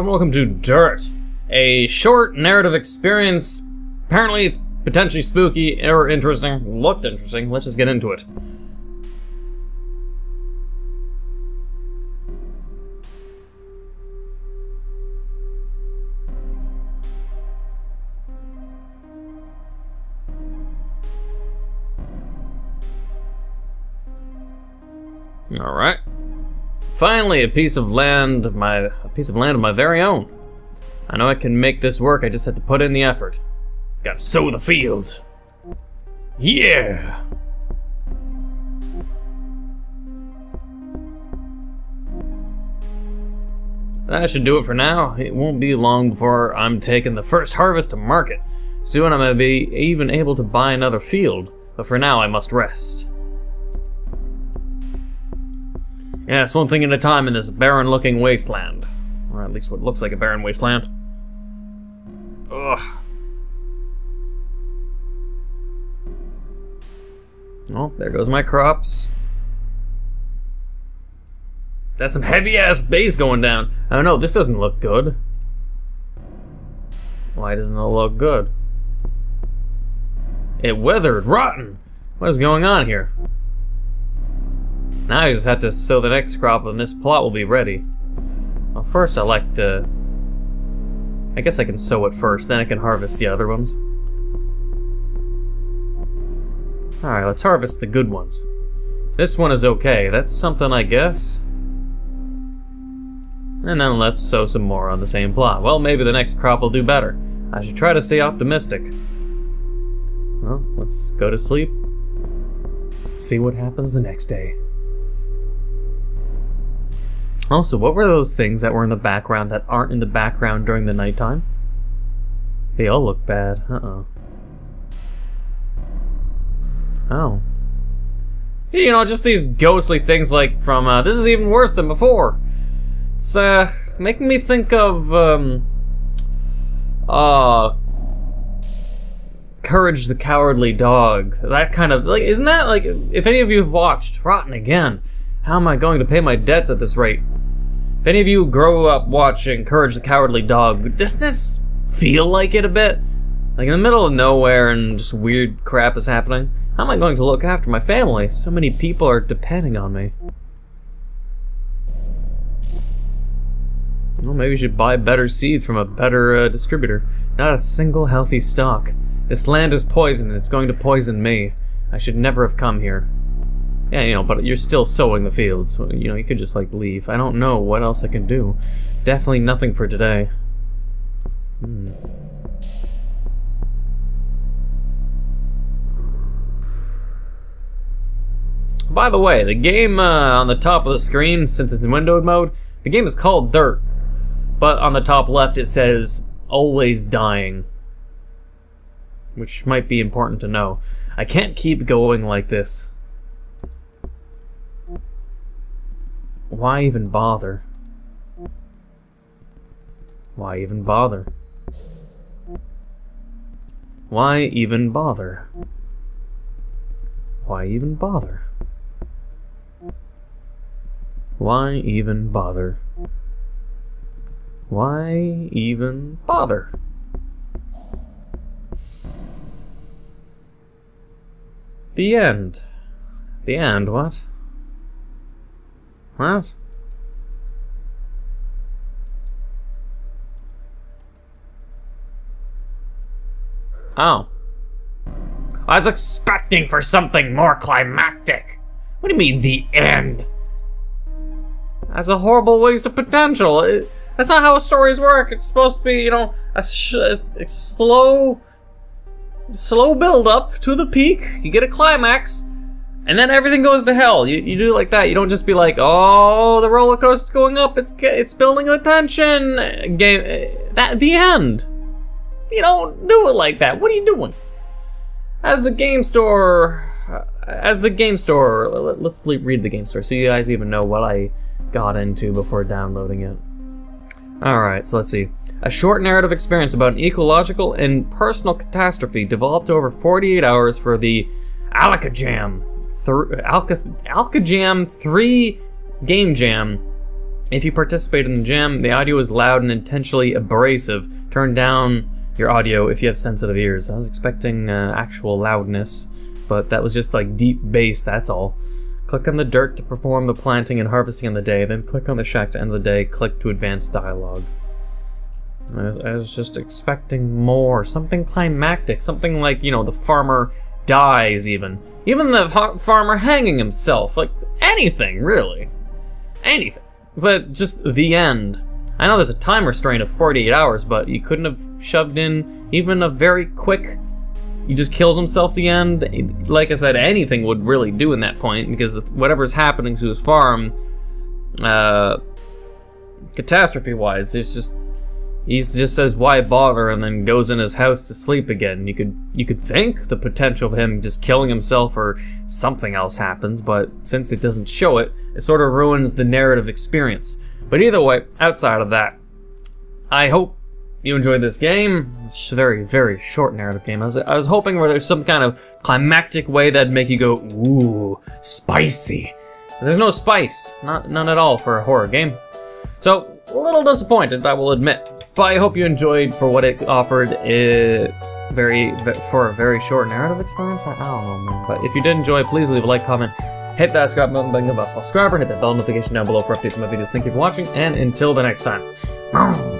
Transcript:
welcome to Dirt, a short narrative experience. Apparently, it's potentially spooky or interesting. Looked interesting. Let's just get into it. All right. Finally, a piece of land of my a piece of land of my very own. I know I can make this work. I just had to put in the effort. Got to sow the fields. Yeah. That should do it for now. It won't be long before I'm taking the first harvest to market. Soon I may be even able to buy another field, but for now I must rest. Yes, one thing at a time in this barren-looking wasteland. Or at least what looks like a barren wasteland. Ugh. Oh, there goes my crops. That's some heavy-ass bass going down. I don't know, this doesn't look good. Why doesn't it look good? It weathered, rotten. What is going on here? Now I just have to sow the next crop and this plot will be ready. Well, first I like to... I guess I can sow it first, then I can harvest the other ones. Alright, let's harvest the good ones. This one is okay, that's something I guess. And then let's sow some more on the same plot. Well, maybe the next crop will do better. I should try to stay optimistic. Well, let's go to sleep. See what happens the next day. Also, what were those things that were in the background that aren't in the background during the nighttime? They all look bad. Uh-oh. Oh. You know, just these ghostly things like from, uh, this is even worse than before. It's, uh, making me think of, um, uh, Courage the Cowardly Dog. That kind of, like, isn't that, like, if any of you have watched Rotten Again, how am I going to pay my debts at this rate? If any of you grow up watching Courage the Cowardly Dog, does this feel like it a bit? Like in the middle of nowhere and just weird crap is happening? How am I going to look after my family? So many people are depending on me. Well, maybe we should buy better seeds from a better uh, distributor. Not a single healthy stock. This land is poisoned and it's going to poison me. I should never have come here. Yeah, you know, but you're still sowing the fields. You know, you could just, like, leave. I don't know what else I can do. Definitely nothing for today. Hmm. By the way, the game uh, on the top of the screen, since it's in windowed mode, the game is called Dirt. But on the top left it says, always dying. Which might be important to know. I can't keep going like this. Why even bother? Why even bother? Why even bother? Why even bother? Why even bother? Why even bother? The end. The end, what? What? Oh. I was expecting for something more climactic. What do you mean, the end? That's a horrible waste of potential. It, that's not how stories work. It's supposed to be, you know, a, a slow, slow build up to the peak. You get a climax, and then everything goes to hell. You, you do it like that. You don't just be like, oh, the roller coaster's going up. It's it's building the tension. Game eh, that the end. You don't do it like that. What are you doing? As the game store, uh, as the game store. Let's read the game store so you guys even know what I got into before downloading it. All right, so let's see. A short narrative experience about an ecological and personal catastrophe developed over 48 hours for the Alakajam th- Alka, Alka Jam 3 Game Jam If you participate in the jam, the audio is loud and intentionally abrasive. Turn down your audio if you have sensitive ears. I was expecting uh, actual loudness, but that was just like deep bass, that's all. Click on the dirt to perform the planting and harvesting on the day, then click on the shack to end the day, click to advance dialogue. I was, I was just expecting more, something climactic, something like, you know, the farmer dies even. Even the farmer hanging himself, like anything, really. Anything. But just the end. I know there's a time restraint of 48 hours, but you couldn't have shoved in even a very quick. He just kills himself the end. Like I said, anything would really do in that point because whatever's happening to his farm, uh, catastrophe-wise, it's just he just says why bother and then goes in his house to sleep again. You could you could think the potential of him just killing himself or something else happens, but since it doesn't show it, it sort of ruins the narrative experience. But either way, outside of that, I hope you enjoyed this game. It's a very, very short narrative game. I was, I was hoping where there's some kind of climactic way that'd make you go, ooh, spicy. But there's no spice, not none at all for a horror game. So, a little disappointed, I will admit. But I hope you enjoyed for what it offered. It very for a very short narrative experience. I don't know, man. But if you did enjoy, please leave a like, comment, hit that subscribe button, button, subscriber, hit that bell notification down below for updates on my videos. Thank you for watching, and until the next time.